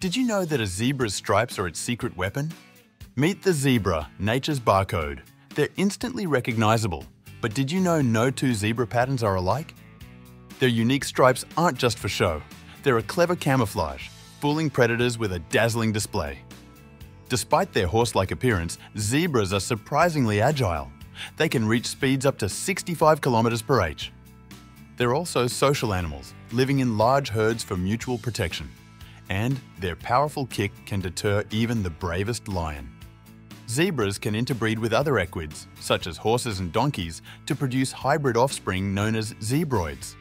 Did you know that a zebra's stripes are its secret weapon? Meet the zebra, nature's barcode. They're instantly recognizable, but did you know no two zebra patterns are alike? Their unique stripes aren't just for show. They're a clever camouflage, fooling predators with a dazzling display. Despite their horse-like appearance, zebras are surprisingly agile. They can reach speeds up to 65 kilometers per h. They're also social animals, living in large herds for mutual protection and their powerful kick can deter even the bravest lion. Zebras can interbreed with other equids, such as horses and donkeys, to produce hybrid offspring known as zebroids.